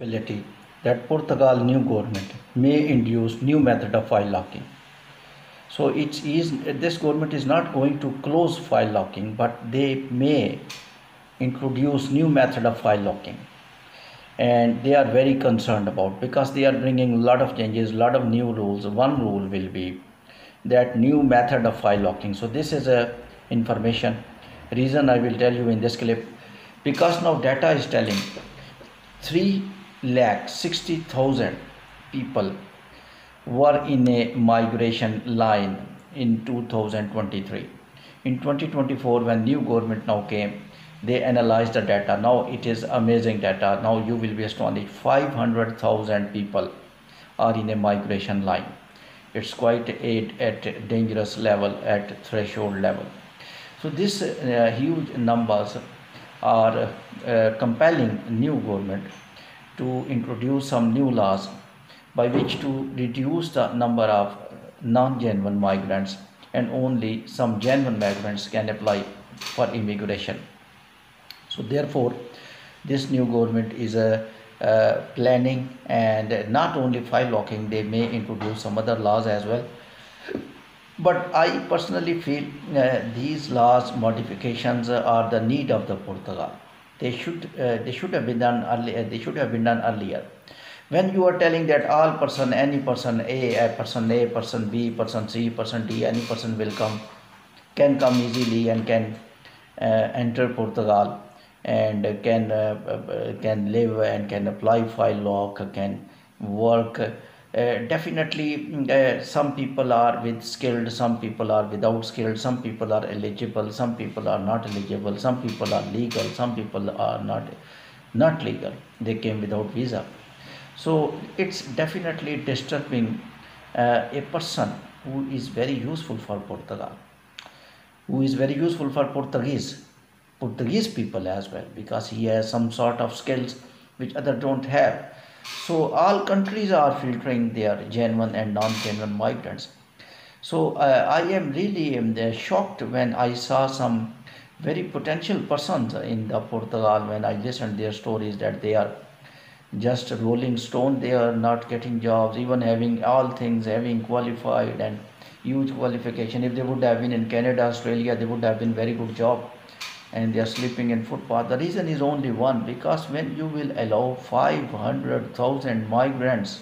that Portugal new government may induce new method of file locking. So it is this government is not going to close file locking, but they may introduce new method of file locking, and they are very concerned about because they are bringing a lot of changes, lot of new rules. One rule will be that new method of file locking. So this is a information reason I will tell you in this clip because now data is telling 3 lakh 60,000 people were in a migration line in 2023 in 2024 when new government now came they analyzed the data. Now it is amazing data. Now you will be astonished. 500,000 people are in a migration line. It's quite a, at dangerous level at threshold level. So this uh, huge numbers are uh, compelling new government to introduce some new laws by which to reduce the number of non-genuine migrants and only some genuine migrants can apply for immigration. So therefore, this new government is a uh, uh, planning and not only file locking, they may introduce some other laws as well. But I personally feel uh, these laws modifications are the need of the Portugal they should uh, they should have been done earlier they should have been done earlier. When you are telling that all person any person a, a person a person b person c person d any person will come can come easily and can uh, enter portugal and can uh, uh can live and can apply file lock can work uh, definitely uh, some people are with skilled some people are without skilled some people are eligible some people are not eligible some people are legal some people are not not legal. They came without visa. So it's definitely disturbing uh, a person who is very useful for portugal who is very useful for portuguese portuguese people as well because he has some sort of skills which other don't have so all countries are filtering their genuine and non-genuine migrants. So uh, I am really um, shocked when I saw some very potential persons in the Portugal when I listened their stories that they are just rolling stone. They are not getting jobs even having all things having qualified and huge qualification. If they would have been in Canada Australia they would have been very good job and they are sleeping in footpath. The reason is only one because when you will allow 500,000 migrants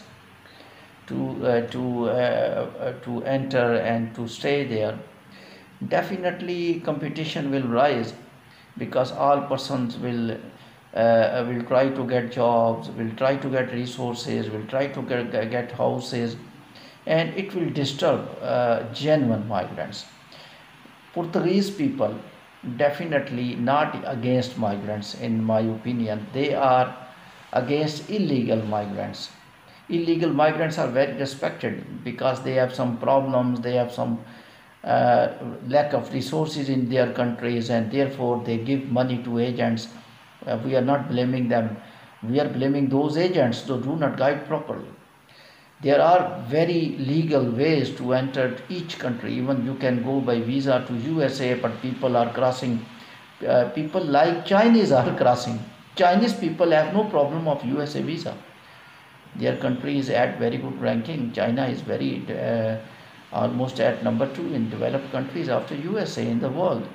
to uh, to uh, uh, to enter and to stay there, definitely competition will rise because all persons will uh, will try to get jobs, will try to get resources, will try to get, get houses, and it will disturb uh, genuine migrants. Portuguese people definitely not against migrants in my opinion. They are against illegal migrants. Illegal migrants are very respected because they have some problems they have some uh, lack of resources in their countries and therefore they give money to agents. Uh, we are not blaming them. We are blaming those agents who do not guide properly there are very legal ways to enter each country. Even you can go by visa to usa but people are crossing uh, people like chinese are crossing. Chinese people have no problem of usa visa. Their country is at very good ranking. China is very uh, almost at number 2 in developed countries after usa in the world.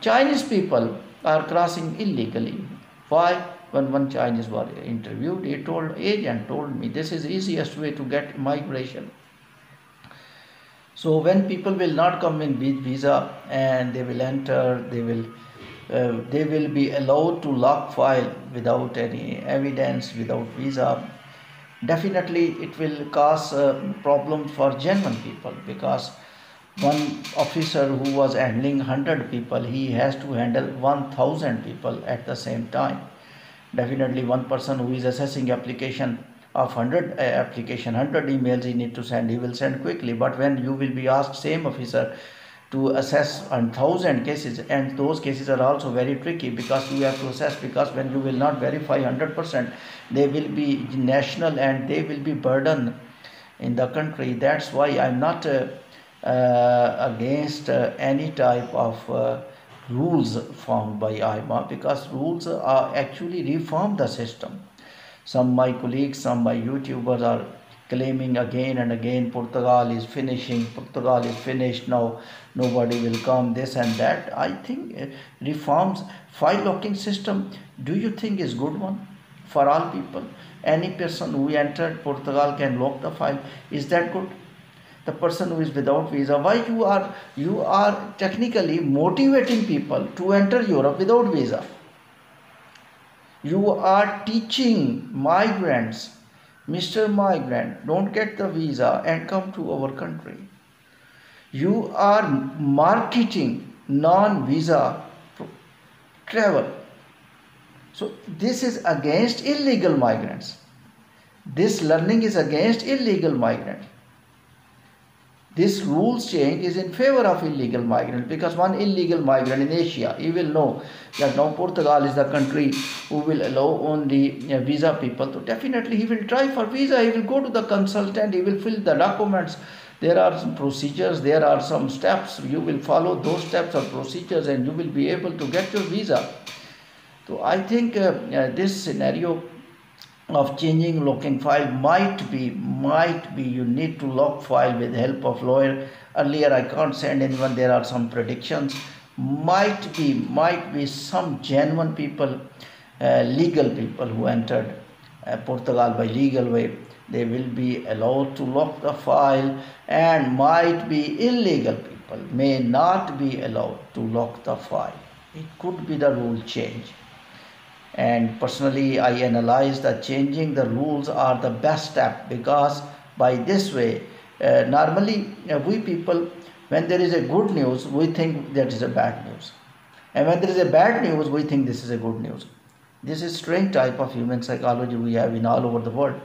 Chinese people are crossing illegally. Why when one Chinese was interviewed, he told agent told me this is easiest way to get migration. So when people will not come in with visa and they will enter, they will uh, they will be allowed to lock file without any evidence, without visa. Definitely, it will cause a problem for German people because one officer who was handling 100 people, he has to handle 1000 people at the same time definitely one person who is assessing application of 100 uh, application 100 emails he need to send he will send quickly. But when you will be asked same officer to assess 1000 cases and those cases are also very tricky because you have to assess because when you will not verify 100% they will be national and they will be burden in the country. That's why i'm not uh, uh, against uh, any type of uh, rules formed by AIMA because rules are actually reform the system. some my colleagues some my youtubers are claiming again and again portugal is finishing portugal is finished now nobody will come this and that. I think uh, reforms file locking system do you think is good one for all people? Any person who entered portugal can lock the file is that good the person who is without visa. Why you are you are technically motivating people to enter europe without visa? You are teaching migrants mr migrant don't get the visa and come to our country. You are marketing non visa travel. So this is against illegal migrants. This learning is against illegal migrants this rules change is in favor of illegal migrant because one illegal migrant in Asia, he will know that now Portugal is the country who will allow only uh, visa people. So definitely he will try for visa. He will go to the consultant. He will fill the documents. There are some procedures. There are some steps. You will follow those steps or procedures, and you will be able to get your visa. So I think uh, uh, this scenario of changing locking file might be might be you need to lock file with help of lawyer. Earlier i can't send anyone. There are some predictions. Might be might be some genuine people uh, legal people who entered uh, portugal by legal way. They will be allowed to lock the file and might be illegal people may not be allowed to lock the file. It could be the rule change and personally i analyze that changing the rules are the best step because by this way uh, normally uh, we people when there is a good news we think that is a bad news. And when there is a bad news we think this is a good news. This is strange type of human psychology we have in all over the world.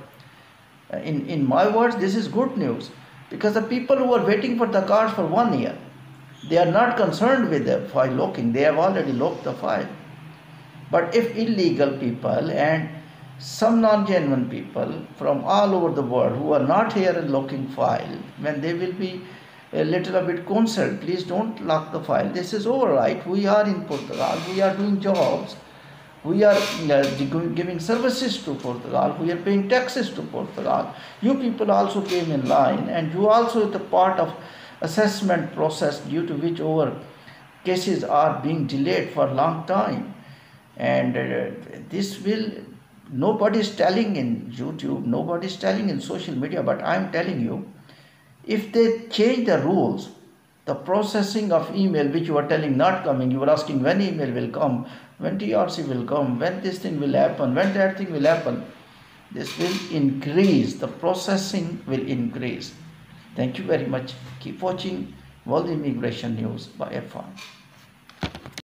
Uh, in in my words this is good news because the people who are waiting for the cars for one year they are not concerned with the file locking. They have already locked the file but if illegal people and some non-genuine people from all over the world who are not here in locking file, when they will be a little bit concerned, please don't lock the file. This is all right. We are in Portugal. We are doing jobs. We are uh, giving services to Portugal. We are paying taxes to Portugal. You people also came in line, and you also the part of assessment process due to which our cases are being delayed for a long time and uh, this will nobody is telling in youtube nobody is telling in social media but i am telling you if they change the rules the processing of email which you are telling not coming you are asking when email will come when trc will come when this thing will happen when that thing will happen this will increase the processing will increase. Thank you very much. Keep watching world immigration news by Irfan